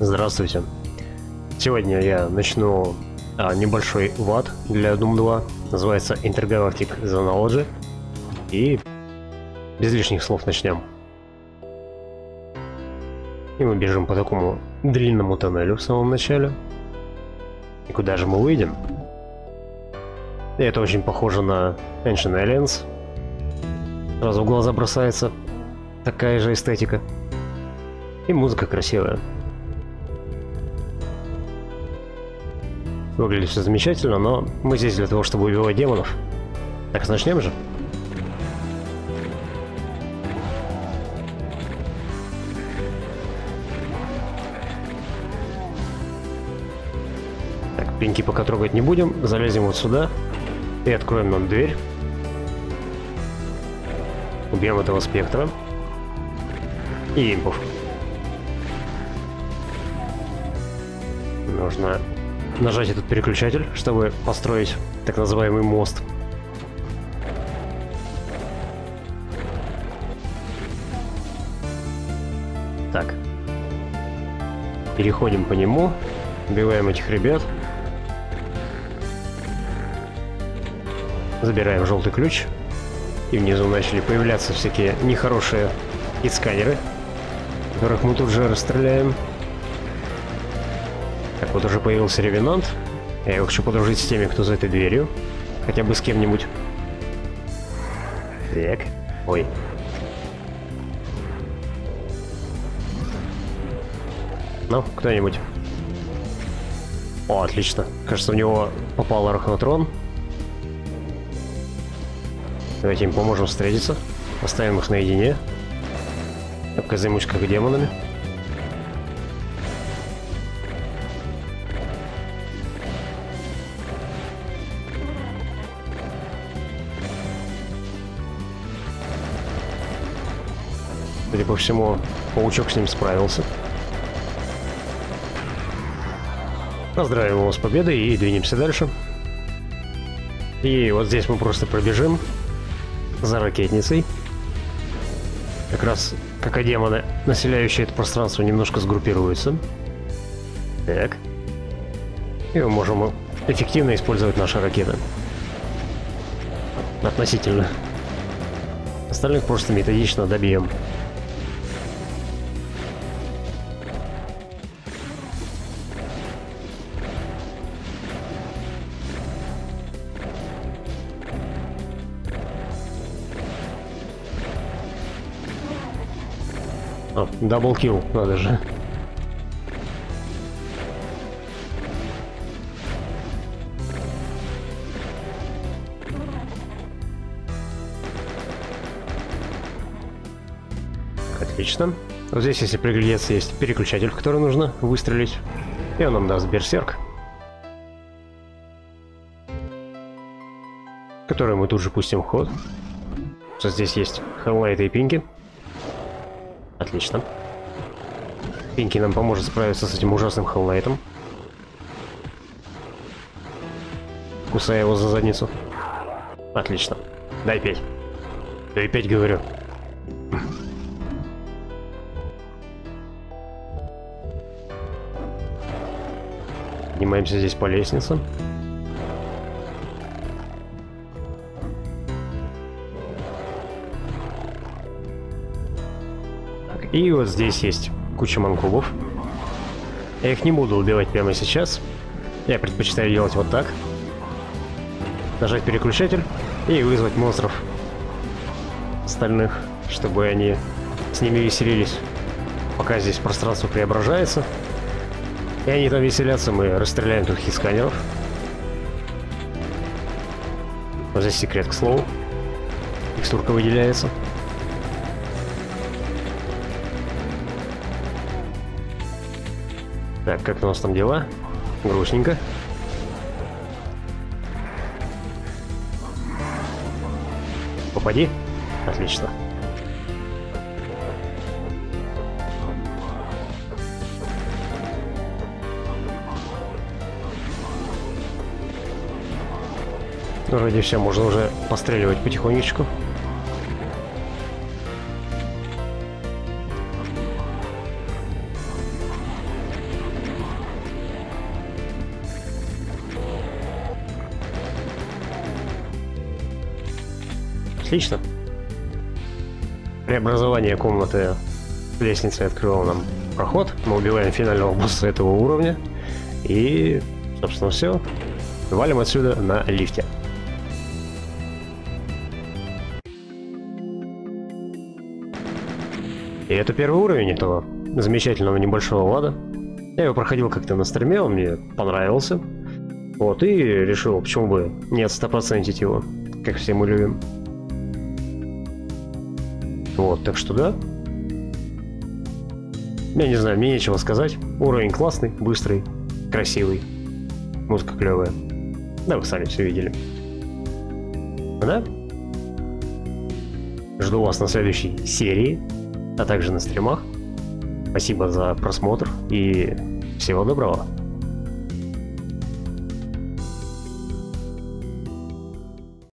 Здравствуйте. Сегодня я начну а, небольшой ват для Doom 2. Называется Intergalactic Zonology. И без лишних слов начнем. И мы бежим по такому длинному тоннелю в самом начале. И куда же мы выйдем? И это очень похоже на Ancient Aliens. Сразу в глаза бросается такая же эстетика. И музыка красивая. Выглядит все замечательно, но мы здесь для того, чтобы убивать демонов. Так, начнем же? Так, пеньки пока трогать не будем. Залезем вот сюда и откроем нам дверь. Убьем этого спектра. И импов. Нужно нажать этот переключатель, чтобы построить так называемый мост. Так. Переходим по нему. Убиваем этих ребят. Забираем желтый ключ. И внизу начали появляться всякие нехорошие хит-сканеры, которых мы тут же расстреляем. Так, вот уже появился ревенант. Я его хочу подружить с теми, кто за этой дверью. Хотя бы с кем-нибудь. Так. Ой. Ну, кто-нибудь. О, отлично. Кажется, у него попал арахнотрон. Давайте им поможем встретиться. Оставим их наедине. Займусь как демонами. Судя по всему, паучок с ним справился. Поздравим его с победой и двинемся дальше. И вот здесь мы просто пробежим за ракетницей. Как раз как демоны, населяющие это пространство, немножко сгруппируются. Так. И мы можем эффективно использовать наши ракеты. Относительно. Остальных просто методично добьем. Даблкил, надо же. Отлично. Вот здесь, если приглядеться, есть переключатель, в который нужно выстрелить. И он нам даст берсерк. Который мы тут же пустим в ход. Здесь есть Хеллайт и Пинки. Отлично. Пинки нам поможет справиться с этим ужасным Хеллнайтом. Кусая его за задницу. Отлично. Дай пять. Дай пять, говорю. Поднимаемся здесь по лестнице. И вот здесь есть куча манкубов. Я их не буду убивать прямо сейчас. Я предпочитаю делать вот так. Нажать переключатель и вызвать монстров остальных, чтобы они с ними веселились. Пока здесь пространство преображается. И они там веселятся, мы расстреляем тут хисканеров. Вот здесь секрет, к слову. Текстурка выделяется. Так, как у нас там дела? Грустненько. Попади. Отлично. Вроде все, можно уже постреливать потихонечку. Отлично. Преобразование комнаты лестницы открыло нам проход. Мы убиваем финального босса этого уровня. И, собственно, все. Валим отсюда на лифте. И это первый уровень этого замечательного небольшого лада. Я его проходил как-то на стриме, он мне понравился. Вот, и решил, почему бы не отстопроцентить его, как все мы любим. Вот, так что да. Я не знаю, мне нечего сказать. Уровень классный, быстрый, красивый. Музыка клевая. Да, вы сами все видели. Да? Жду вас на следующей серии, а также на стримах. Спасибо за просмотр и всего доброго.